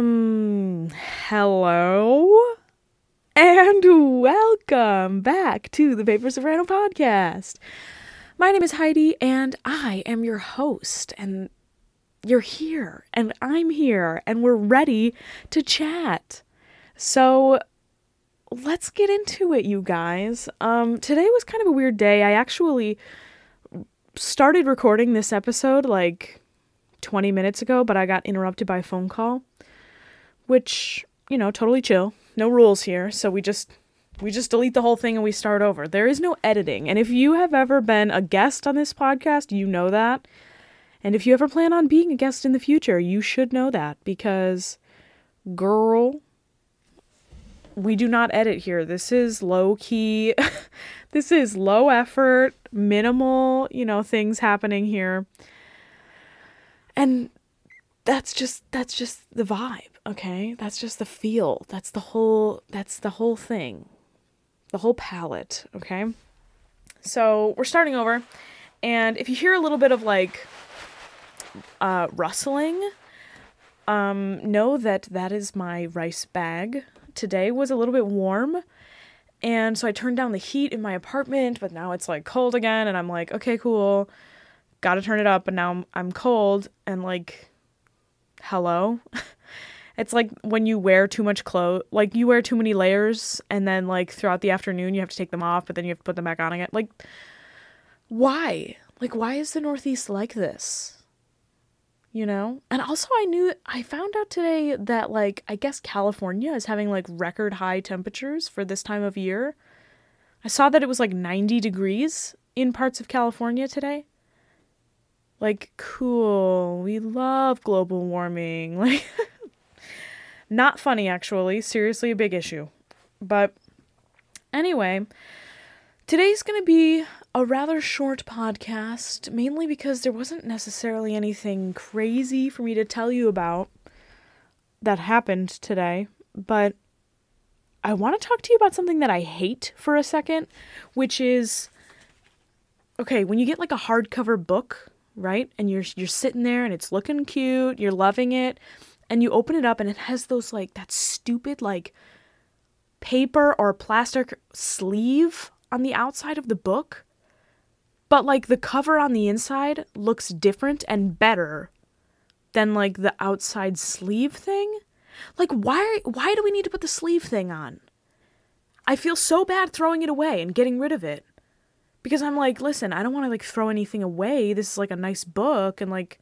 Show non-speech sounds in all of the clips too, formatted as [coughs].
Um, hello and welcome back to the Paper Soprano podcast. My name is Heidi and I am your host and you're here and I'm here and we're ready to chat. So let's get into it, you guys. Um, today was kind of a weird day. I actually started recording this episode like 20 minutes ago, but I got interrupted by a phone call, which, you know, totally chill. No rules here. So we just we just delete the whole thing and we start over. There is no editing. And if you have ever been a guest on this podcast, you know that. And if you ever plan on being a guest in the future, you should know that because girl, we do not edit here. This is low key. [laughs] this is low effort, minimal, you know, things happening here and that's just that's just the vibe okay that's just the feel. That's the whole that's the whole thing. The whole palette okay? So we're starting over. And if you hear a little bit of like uh rustling um know that that is my rice bag. Today was a little bit warm and so i turned down the heat in my apartment but now it's like cold again and i'm like okay cool. Got to turn it up, and now I'm, I'm cold and like, hello. [laughs] it's like when you wear too much clothes, like you wear too many layers, and then like throughout the afternoon you have to take them off, but then you have to put them back on again. Like, why? Like, why is the Northeast like this? You know? And also, I knew, I found out today that, like, I guess California is having like record high temperatures for this time of year. I saw that it was like 90 degrees in parts of California today. Like, cool. We love global warming. [laughs] Like, not funny, actually. Seriously, a big issue. But anyway, today's going to be a rather short podcast, mainly because there wasn't necessarily anything crazy for me to tell you about that happened today. But I want to talk to you about something that I hate for a second, which is okay, when you get like a hardcover book right? And you're you're sitting there and it's looking cute, you're loving it, and you open it up and it has those like that stupid like paper or plastic sleeve on the outside of the book. But like the cover on the inside looks different and better than like the outside sleeve thing. Like why why do we need to put the sleeve thing on? I feel so bad throwing it away and getting rid of it because I'm like, listen, I don't want to like throw anything away. This is like a nice book and like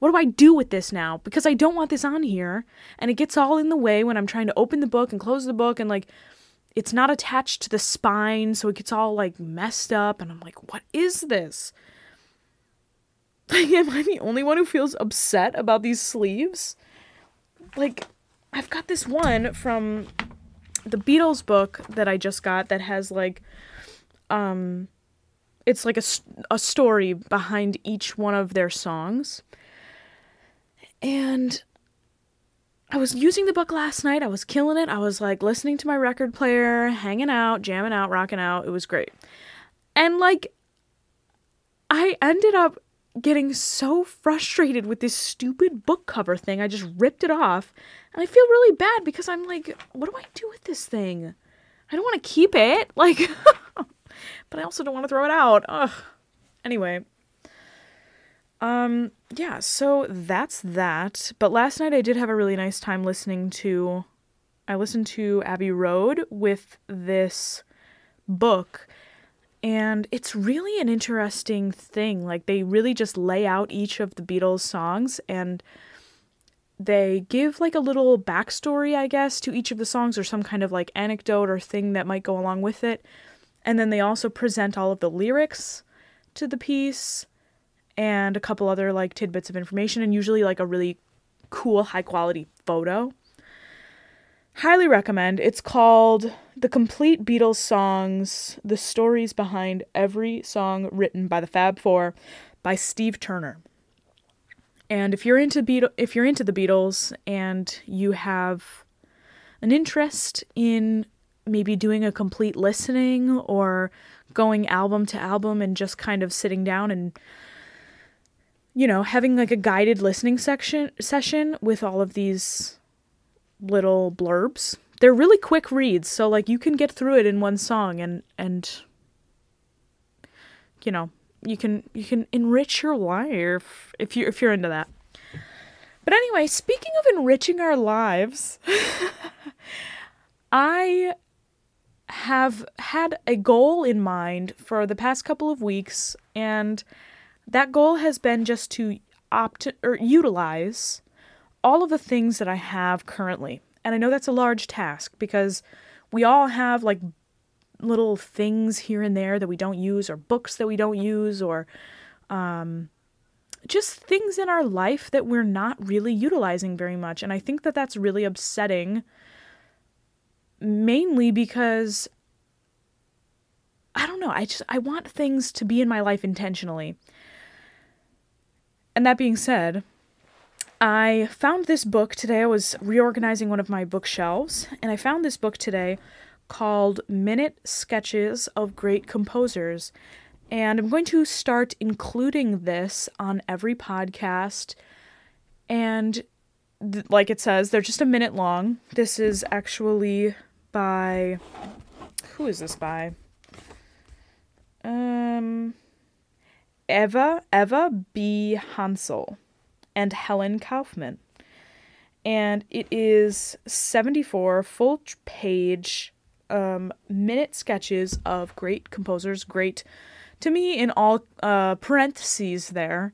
what do I do with this now? Because I don't want this on here and it gets all in the way when I'm trying to open the book and close the book and like it's not attached to the spine so it gets all like messed up and I'm like, what is this? [laughs] Like, am I the only one who feels upset about these sleeves? Like, I've got this one from the Beatles book that I just got that has like um it's like a, a story behind each one of their songs and I was using the book last night. I was killing it. I was like listening to my record player, hanging out, jamming out, rocking out. It was great. And like I ended up getting so frustrated with this stupid book cover thing. I just ripped it off. And I feel really bad because I'm like, what do I do with this thing? I don't want to keep it. [laughs] Like but I also don't want to throw it out. Ugh. Anyway. Um, yeah, so that's that. But last night I did have a really nice time listening to I listened to Abbey Road with this book and it's really an interesting thing. Like they really just lay out each of the Beatles songs and they give like a little backstory, I guess, to each of the songs or some kind of like anecdote or thing that might go along with it. And then they also present all of the lyrics to the piece and a couple other like tidbits of information and usually like a really cool high quality photo. Highly recommend. It's called The Complete Beatles Songs: The Stories Behind Every Song Written by the Fab 4 by Steve Turner. And if you're into Beat- if you're into the Beatles and you have an interest in maybe doing a complete listening or going album to album and just kind of sitting down and you know having like a guided listening section session with all of these little blurbs. They're really quick reads, so like you can get through it in one song and and you know, you can you can enrich your life if you if you're into that. But anyway, speaking of enriching our lives, [laughs] I have had a goal in mind for the past couple of weeks and that goal has been just to opt or utilize all of the things that I have currently. And I know that's a large task because we all have like little things here and there that we don't use or books that we don't use or um just things in our life that we're not really utilizing very much. And I think that that's really upsetting mainly because I don't know, I just I want things to be in my life intentionally. And that being said, I found this book today. I was reorganizing one of my bookshelves, and I found this book today called Minute Sketches of Great Composers. And I'm going to start including this on every podcast. And th- like it says, they're just a minute long. This is actually by. Who is this by? Um. Eva Eva B. Hansl and Helen Kaufmann. And it is 74 full page um, minute sketches of great composers, great to me in all uh, parentheses there,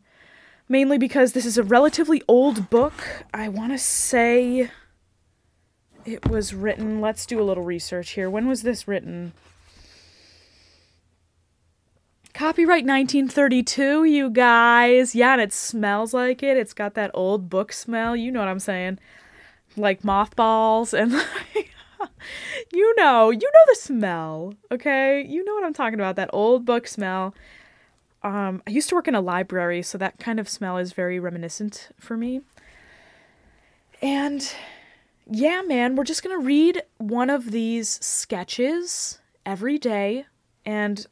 mainly because this is a relatively old book. I want to say it was written, let's do a little research here. When was this written? Copyright 1932, you guys. Yeah, and it smells like it. It's got that old book smell. You know what I'm saying? Like mothballs and like [laughs] you know, you know the smell, okay? You know what I'm talking about, that old book smell. Um, I used to work in a library, so that kind of smell is very reminiscent for me. And yeah, man, we're just gonna read one of these sketches every day, and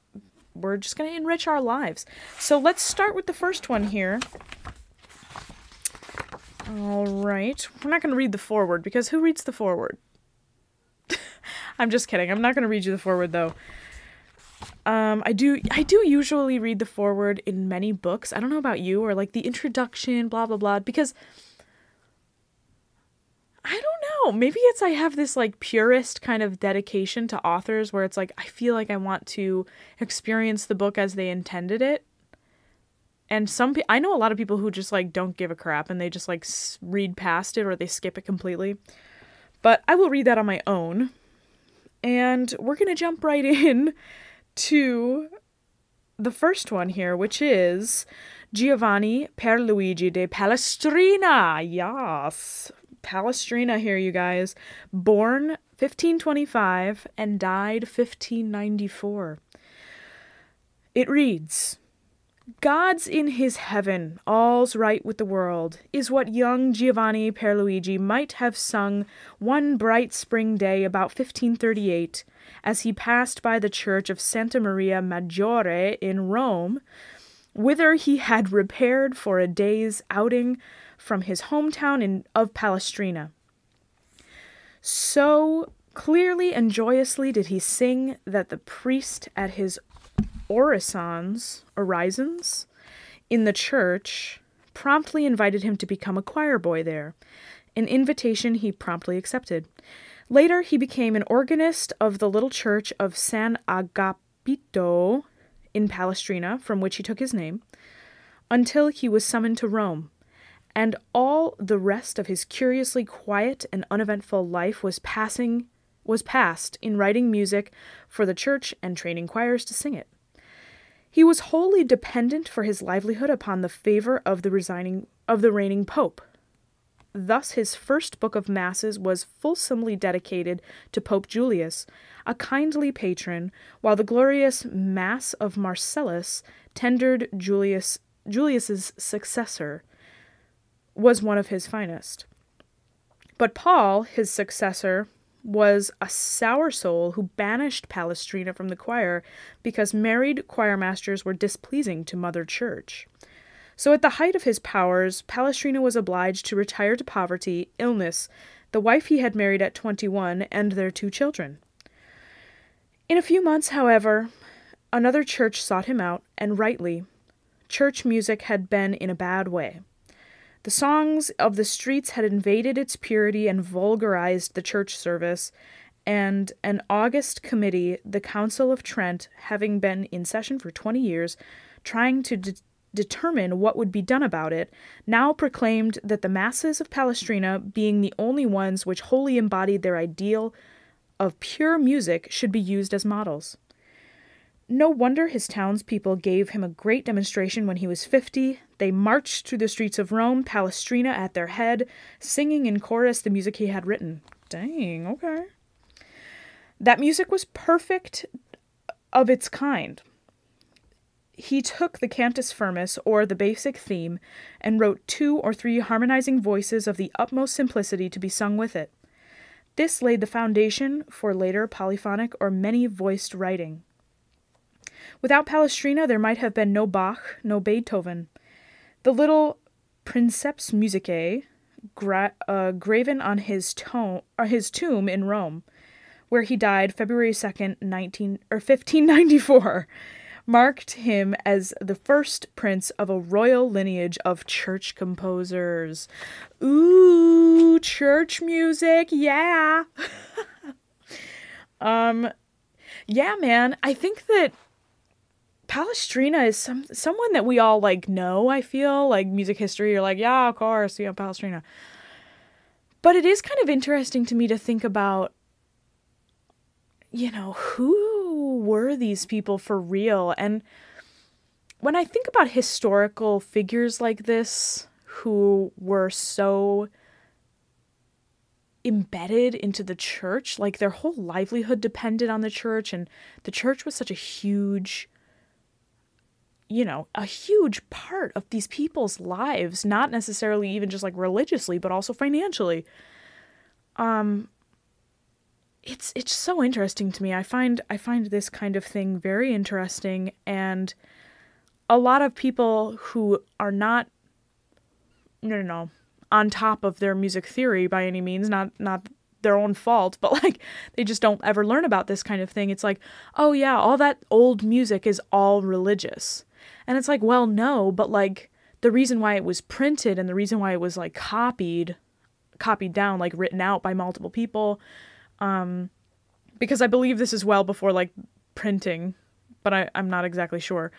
we're just gonna enrich our lives. So let's start with the first one here. All right, we're not gonna read the foreword because who reads the foreword? [laughs] I'm just kidding. I'm not going to read you the foreword though. Um, I do I do usually read the foreword in many books. I don't know about you or like the introduction, blah blah blah, because I don't know. Maybe it's I have this like purist kind of dedication to authors where it's like I feel like I want to experience the book as they intended it. And some I know a lot of people who just like don't give a crap and they just like read past it or they skip it completely. But I will read that on my own and we're going to jump right [laughs] in to the first one here, which is Giovanni Pierluigi de Palestrina. Yes. Palestrina here, you guys. Born 1525 and died 1594. It reads God's in his heaven, all's right with the world, is what young Giovanni Pierluigi might have sung one bright spring day about 1538 as he passed by the church of Santa Maria Maggiore in Rome, whither he had repaired for a day's outing from his hometown in, of Palestrina. So clearly and joyously did he sing that the priest at his orisons, orisons in the church promptly invited him to become a choir boy there, an invitation he promptly accepted. Later, he became an organist of the little church of San Agapito in Palestrina, from which he took his name, until he was summoned to Rome. And all the rest of his curiously quiet and uneventful life was passing was passed in writing music for the church and training choirs to sing it. He was wholly dependent for his livelihood upon the favor of the resigning of the reigning pope. Thus his first book of masses was fulsomely dedicated to Pope Julius, a kindly patron, while the glorious Mass of Marcellus, tendered Julius Julius's successor, was one of his finest. But Paul, his successor, was a sour soul who banished Palestrina from the choir because married choirmasters were displeasing to Mother Church. So, at the height of his powers, Palestrina was obliged to retire to poverty, illness, the wife he had married at 21, and their two children. In a few months, however, another church sought him out, and rightly. Church music had been in a bad way. The songs of the streets had invaded its purity and vulgarized the church service, and an august committee, the Council of Trent, having been in session for 20 years, trying to de- determine what would be done about it, now proclaimed that the masses of Palestrina, being the only ones which wholly embodied their ideal of pure music, should be used as models. No wonder his townspeople gave him a great demonstration when he was fifty. They marched through the streets of Rome, Palestrina at their head, singing in chorus the music he had written. Dang, okay. That music was perfect of its kind. He took the cantus firmus, or the basic theme, and wrote two or three harmonizing voices of the utmost simplicity to be sung with it. This laid the foundation for later polyphonic or many voiced writing. Without Palestrina, there might have been no Bach, no Beethoven. The little Princeps Musicae, gra- uh, graven on his, uh, his tomb in Rome, where he died February 2nd, 19, or 1594, marked him as the first prince of a royal lineage of church composers. Ooh, church music, yeah. [laughs] um yeah, man, I think that Palestrina is some someone that we all like know, I feel, like music history, you're like, yeah, of course, yeah, Palestrina. But it is kind of interesting to me to think about you know, were these people for real? And when I think about historical figures like this who were so embedded into the church, like their whole livelihood depended on the church, and the church was such a huge you know, a huge part of these people's lives, not necessarily even just like religiously, but also financially. Um it's it's so interesting to me. I find I find this kind of thing very interesting and a lot of people who are not no no no on top of their music theory by any means, not not their own fault, [laughs] but like they just don't ever learn about this kind of thing. It's like, "Oh yeah, all that old music is all religious." And it's like, "Well, no, but like the reason why it was printed and the reason why it was like copied copied down like written out by multiple people um, because I believe this is well before like printing, but I, I'm not exactly sure.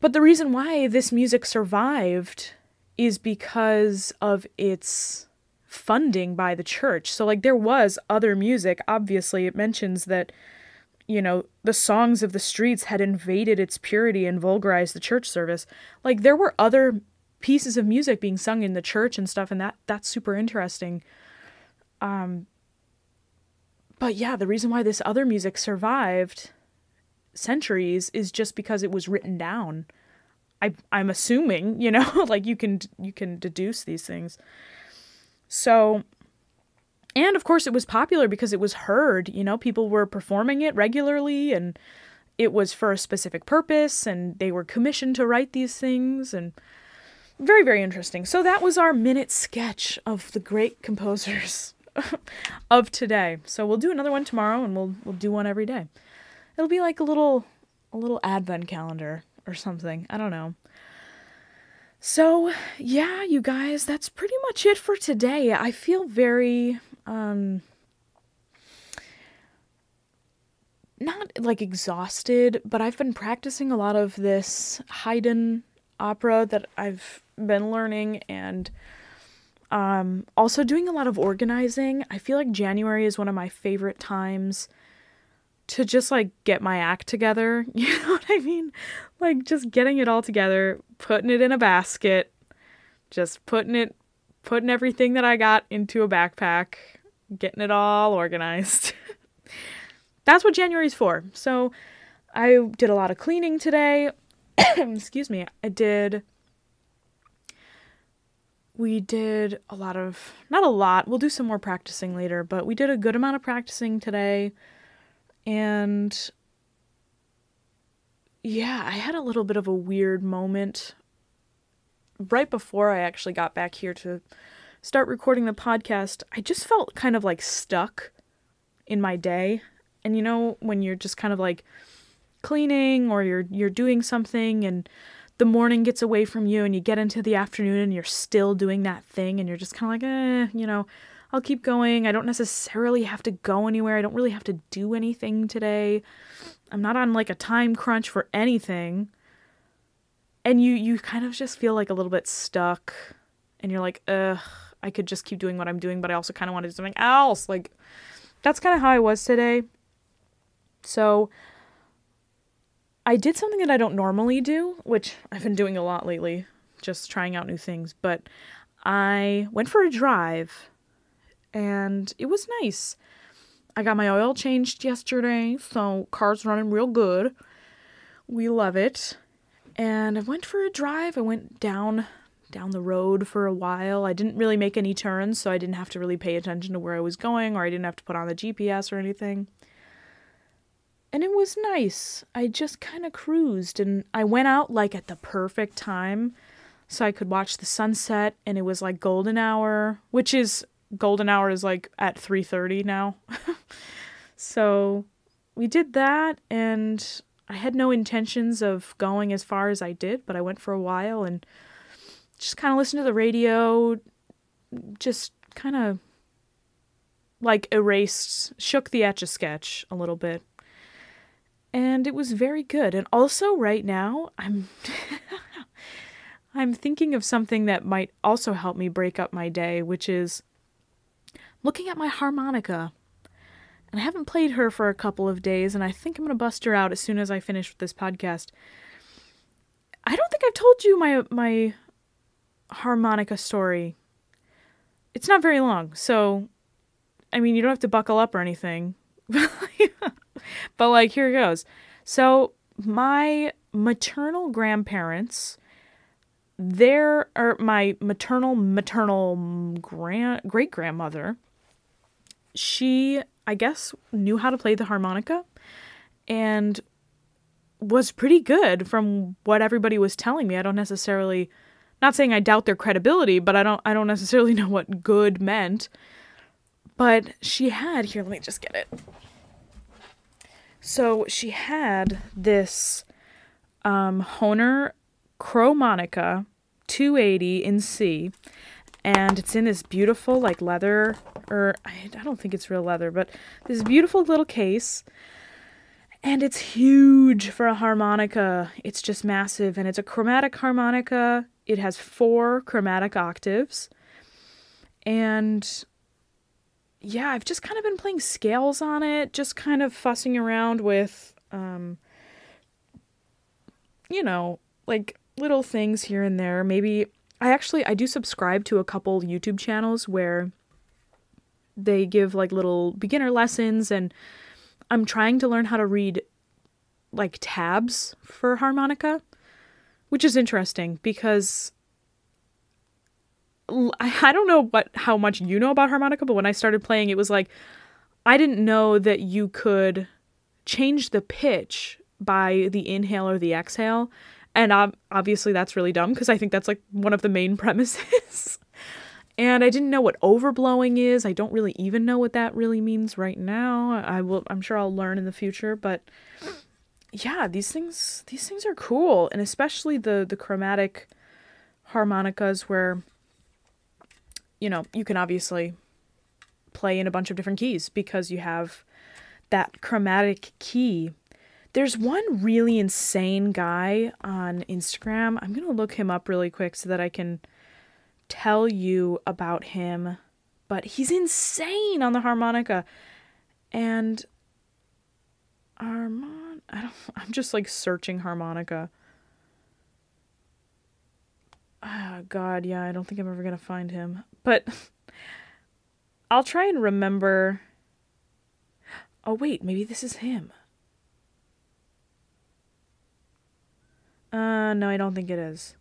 But the reason why this music survived is because of its funding by the church. So, like, there was other music. Obviously, it mentions that, you know, the songs of the streets had invaded its purity and vulgarized the church service. Like, there were other pieces of music being sung in the church and stuff, and that that's super interesting. Um, but yeah, the reason why this other music survived centuries is just because it was written down. I I'm assuming, you know, [laughs] like you can you can deduce these things. So and of course it was popular because it was heard, you know, people were performing it regularly and it was for a specific purpose and they were commissioned to write these things and very very interesting. So that was our minute sketch of the great composers [laughs] of today. So we'll do another one tomorrow and we'll we'll do one every day. It'll be like a little a little advent calendar or something. I don't know. So, yeah, you guys, that's pretty much it for today. I feel very um not like exhausted, but I've been practicing a lot of this Haydn opera that I've been learning and um, also, doing a lot of organizing. I feel like January is one of my favorite times to just like get my act together. [laughs] You know what I mean? Like just getting it all together, putting it in a basket, just putting it, putting everything that I got into a backpack, getting it all organized. [laughs] That's what January's for. So I did a lot of cleaning today. [coughs] Excuse me. I did we did a lot of not a lot we'll do some more practicing later but we did a good amount of practicing today and yeah i had a little bit of a weird moment right before i actually got back here to start recording the podcast, I just felt kind of like stuck in my day. And you know, when you're just kind of like cleaning or you're you're doing something and the morning gets away from you and you get into the afternoon and you're still doing that thing and you're just kind of like, eh, you know, I'll keep going. I don't necessarily have to go anywhere. I don't really have to do anything today. I'm not on like a time crunch for anything. And you you kind of just feel like a little bit stuck and you're like, ugh, I could just keep doing what I'm doing, but I also kind of want to do something else. Like that's kind of how I was today. So I did something that I don't normally do, which I've been doing a lot lately, just trying out new things, but I went for a drive and it was nice. I got my oil changed yesterday, so car's running real good. We love it. And I went for a drive. I went down down the road for a while. I didn't really make any turns, so I didn't have to really pay attention to where I was going or I didn't have to put on the GPS or anything. And it was nice. I just kind of cruised and I went out like at the perfect time so I could watch the sunset and it was like golden hour, which is golden hour is like at 3:30 now. [laughs] so we did that and I had no intentions of going as far as I did, but I went for a while and just kind of listened to the radio, just kind of like erased, shook the etch a sketch a little bit. And it was very good. And also right now, I'm [laughs] I'm thinking of something that might also help me break up my day, which is looking at my harmonica. And I haven't played her for a couple of days, and I think I'm going to bust her out as soon as I finish with this podcast. I don't think I've told you my my harmonica story. It's not very long, so I mean, you don't have to buckle up or anything. [laughs] but like here it goes. So, my maternal grandparents there are my maternal maternal grand great grandmother she, I guess, knew how to play the harmonica and was pretty good from what everybody was telling me. I don't necessarily not saying I doubt their credibility, but I don't I don't necessarily [laughs] know what good meant. But she had here, let me just get it. So she had this um Hohner Chromonica 280 in C and it's in this beautiful like leather or I, I don't think it's real leather but this beautiful little case and it's huge for a harmonica. It's just massive and it's a chromatic harmonica. It has four chromatic octaves and yeah i've just kind of been playing scales on it just kind of fussing around with um you know like little things here and there. Maybe I actually I do subscribe to a couple YouTube channels where they give like little beginner lessons and I'm trying to learn how to read like tabs for harmonica, which is interesting because I don't know what how much you know about harmonica, but when I started playing it was like I didn't know that you could change the pitch by the inhale or the exhale and obviously that's really dumb because I think that's like one of the main [laughs] premises. and I didn't know what overblowing is. I don't really even know what that really means right now. I will I'm sure I'll learn in the future, but yeah, these things these things are cool and especially the the chromatic harmonicas where you know, you can obviously play in a bunch of different keys because you have that chromatic key there's one really insane guy on Instagram. I'm going to look him up really quick so that I can tell you about him. But he's insane on the harmonica. And Armand, I don't [laughs] I'm just like searching harmonica. Oh god, yeah, I don't think I'm ever going to find him. But I'll try and remember Oh wait, maybe this is him. Uh, no, I don't think it is.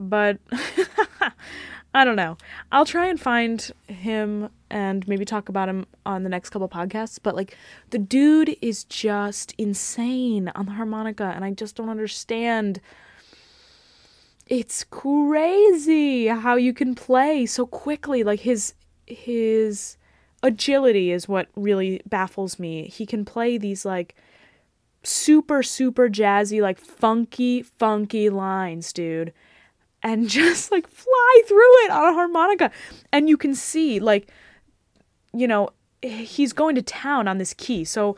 But [laughs] I don't know. I'll try and find him and maybe talk about him on the next couple podcasts. But like, the dude is just insane on the harmonica, and I just don't understand. It's crazy how you can play so quickly. Like his his agility is what really baffles me. He can play these like super super jazzy like funky funky lines, dude. And [laughs] just like fly through it on a harmonica. And you can see like you know, he's going to town on this key. So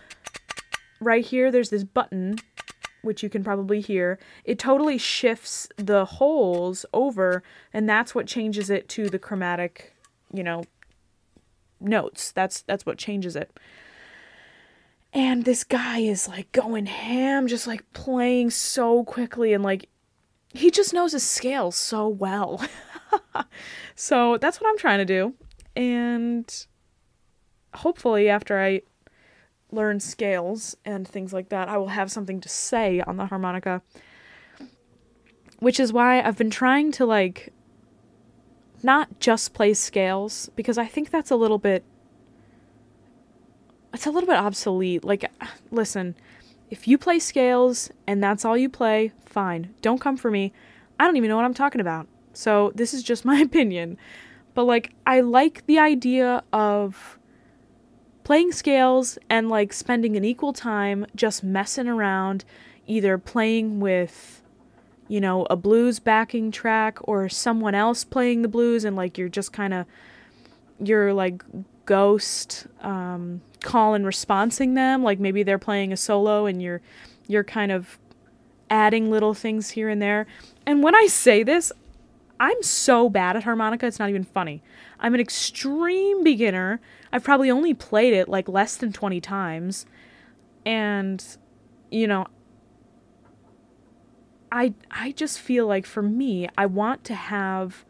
right here there's this button which you can probably hear, it totally shifts the holes over, and that's what changes it to the chromatic, you know, notes. That's that's what changes it. And this guy is like going ham, just like playing so quickly and like he just knows his scales so well. [laughs] so that's what I'm trying to do. And hopefully after I learn scales and things like that, I will have something to say on the harmonica. Which is why I've been trying to like not just play scales because I think that's a little bit it's a little bit obsolete. Like listen, if you play scales and that's all you play, fine. Don't come for me. I don't even know what I'm talking about. So, this is just [laughs] my opinion. But like I like the idea of playing scales and like spending an equal time just messing around, either playing with, you know, a blues backing track or someone else playing the blues and like you're just kind of, you're like ghost um, call and responsing them. Like maybe they're playing a solo and you're, you're kind of adding little things here and there. And when I say this, I'm so bad at harmonica, it's not even funny. I'm an extreme beginner. I've probably only played it like less than 20 times. And you know, I I just feel like for me, I want to have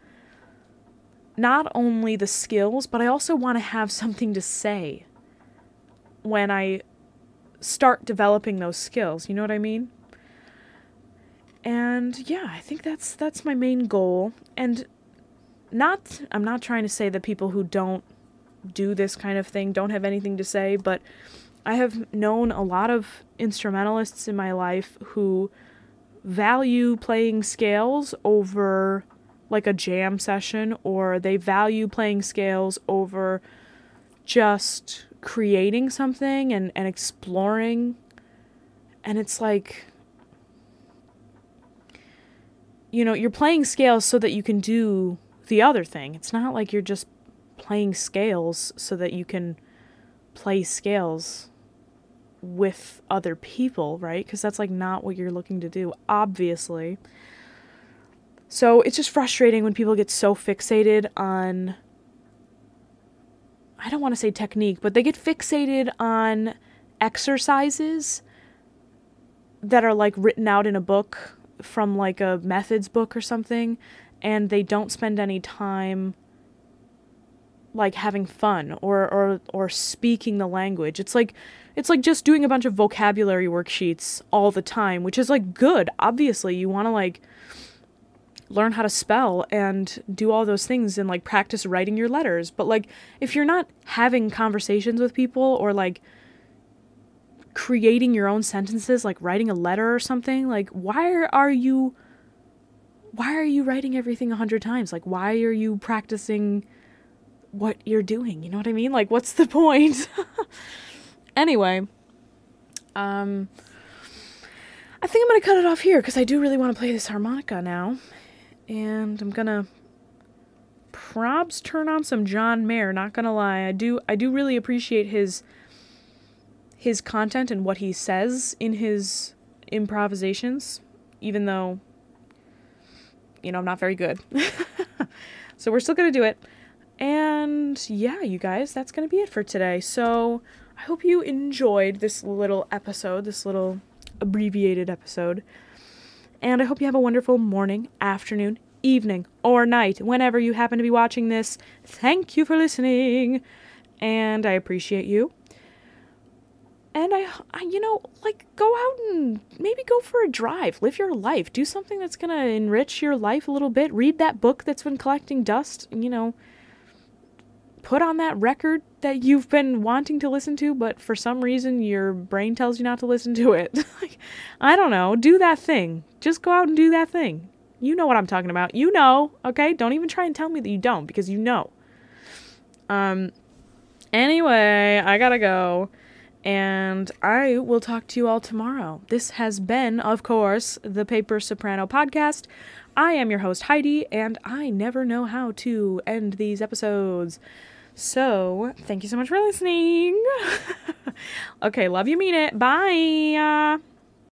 not only the skills, but I also want to have something to say when I start developing those skills. You know what I mean? And yeah, I think that's that's my main goal. And not I'm not trying to say that people who don't do this kind of thing don't have anything to say, but I have known a lot of instrumentalists in my life who value playing scales over like a jam session or they value playing scales over just creating something and, and exploring and it's like you know you're playing scales so that you can do the other thing. It's not like you're just playing scales so that you can play scales with other people, right? Because that's like not what you're looking to do, obviously. So it's just frustrating when people get so fixated on. I don't want to say technique, but they get fixated on exercises that are like written out in a book from like a methods book or something and they don't spend any time like having fun or or or speaking the language. It's like it's like just doing a bunch of vocabulary worksheets all the time, which is like good. Obviously, you want to like learn how to spell and do all those things and like practice writing your letters. But like if you're not having conversations with people or like creating your own sentences, like writing a letter or something, like why are you why are you writing everything a hundred times? Like, why are you practicing what you're doing? You know what I mean? Like, what's the point? [laughs] anyway, um, I think I'm gonna cut it off here because I do really want to play this harmonica now, and I'm gonna probs turn on some John Mayer. Not gonna lie, I do I do really appreciate his his content and what he says in his improvisations, even though you know, I'm not very good. [laughs] so we're still going to do it. And yeah, you guys, that's going to be it for today. So I hope you enjoyed this little episode, this little abbreviated episode. And I hope you have a wonderful morning, afternoon, evening, or night, whenever you happen to be watching this. Thank you for listening. And I appreciate you and I, I, you know like go out and maybe go for a drive live your life do something that's going to enrich your life a little bit read that book that's been collecting dust you know put on that record that you've been wanting to listen to but for some reason your brain tells you not to listen to it [laughs] i don't know do that thing just go out and do that thing You know what I'm talking about. You know, okay? Don't even try and tell me that you don't because you know. Um anyway, I got to go and I will talk to you all tomorrow. This has been, of course, the Paper Soprano podcast. I am your host, Heidi, and I never know how to end these episodes. So, thank you so much for listening. [laughs] okay, love you, mean it. Bye.